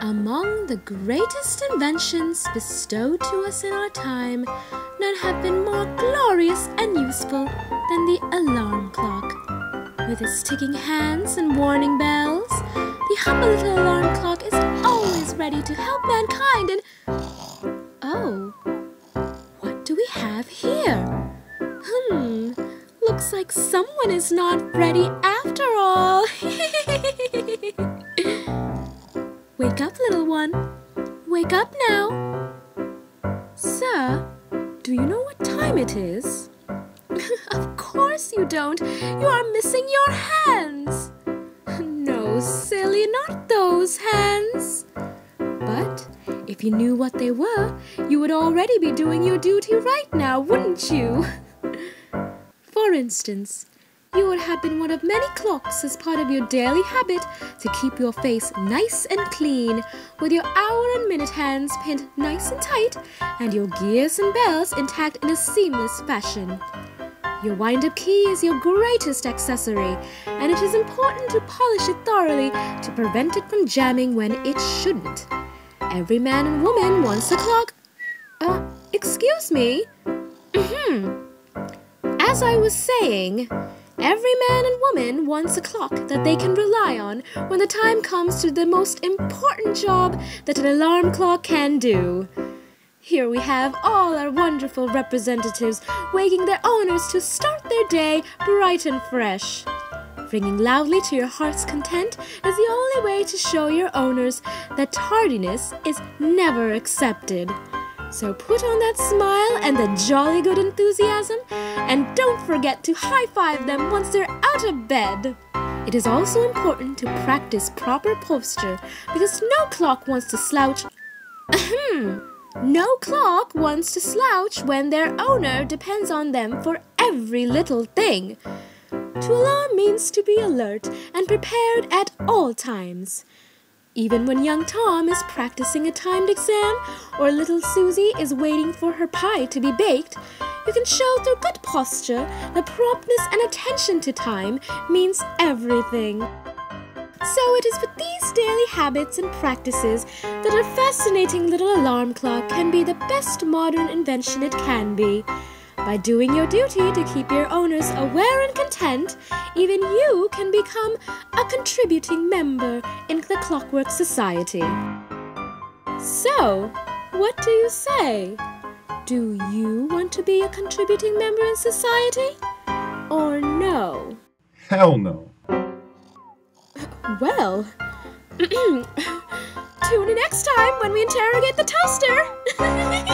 Among the greatest inventions bestowed to us in our time, none have been more glorious and useful than the alarm clock. With its ticking hands and warning bells, the humble little alarm clock is always ready to help mankind and... Oh, what do we have here? Hmm, looks like someone is not ready after all. Wake up, little one. Wake up now. Sir, do you know what time it is? of course you don't. You are missing your hands. No, silly, not those hands. But if you knew what they were, you would already be doing your duty right now, wouldn't you? For instance, you would have been one of many clocks as part of your daily habit to keep your face nice and clean, with your hour and minute hands pinned nice and tight, and your gears and bells intact in a seamless fashion. Your wind-up key is your greatest accessory, and it is important to polish it thoroughly to prevent it from jamming when it shouldn't. Every man and woman wants a clock. Uh, excuse me? Hmm. As I was saying, Every man and woman wants a clock that they can rely on when the time comes to the most important job that an alarm clock can do. Here we have all our wonderful representatives waking their owners to start their day bright and fresh. Ringing loudly to your heart's content is the only way to show your owners that tardiness is never accepted. So put on that smile and the jolly good enthusiasm, and don't forget to high five them once they're out of bed. It is also important to practice proper posture because no clock wants to slouch. No clock wants to slouch when their owner depends on them for every little thing. To alarm means to be alert and prepared at all times. Even when young Tom is practicing a timed exam or little Susie is waiting for her pie to be baked, you can show through good posture that promptness and attention to time means everything. So it is with these daily habits and practices that a fascinating little alarm clock can be the best modern invention it can be. By doing your duty to keep your owners aware and content, even you can become a contributing member in the Clockwork Society. So, what do you say? Do you want to be a contributing member in society? Or no? Hell no. Well, tune in next time when we interrogate the toaster.